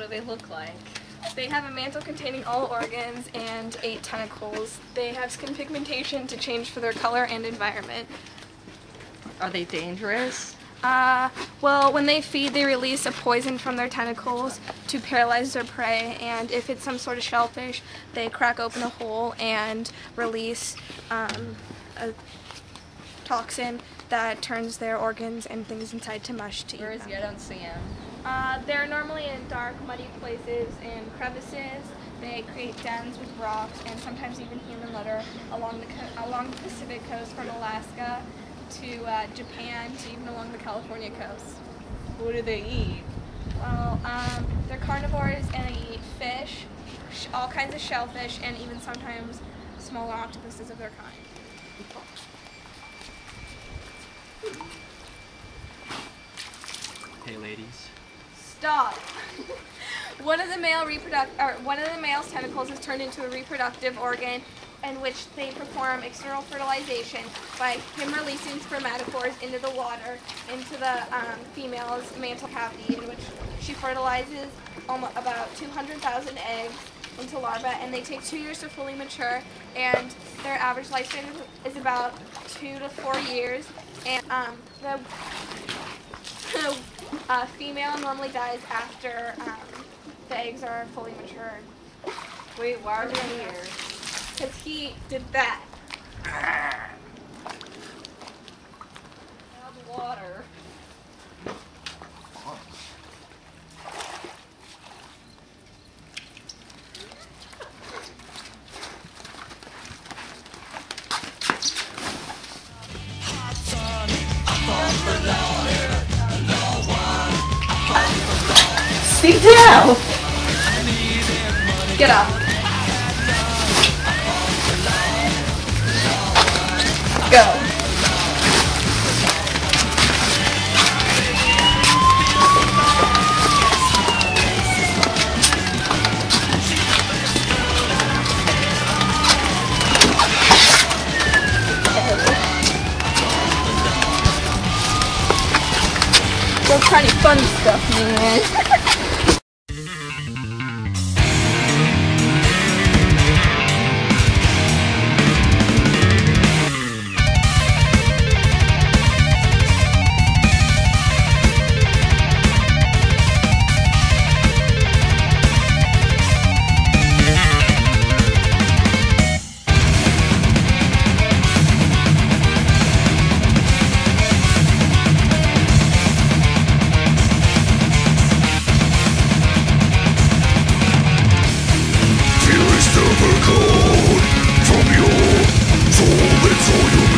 do they look like? They have a mantle containing all organs and eight tentacles. They have skin pigmentation to change for their color and environment. Are they dangerous? Uh, well, when they feed, they release a poison from their tentacles to paralyze their prey, and if it's some sort of shellfish, they crack open a hole and release um, a toxin that turns their organs and things inside to mush to Where eat is them. he? I don't see him. Uh, they're normally in dark, muddy places and crevices. They create dens with rocks and sometimes even human litter along the co- along the Pacific coast from Alaska to uh, Japan to even along the California coast. What do they eat? Well, um, they're carnivores and they eat fish, sh- all kinds of shellfish, and even sometimes smaller octopuses of their kind. Hey, ladies. Stop. one of the male reproduct or one of the male's tentacles is turned into a reproductive organ in which they perform external fertilization by him releasing spermatophores into the water into the um, female's mantle cavity in which she fertilizes almost about 200,000 eggs into larvae and they take two years to fully mature and their average lifespan is, about two to four years and um, the uh, female normally dies after um, the eggs are fully matured. Wait, why are they here? Because he did that. Get up. Go. We're fun stuff, man. never cold From your humiliation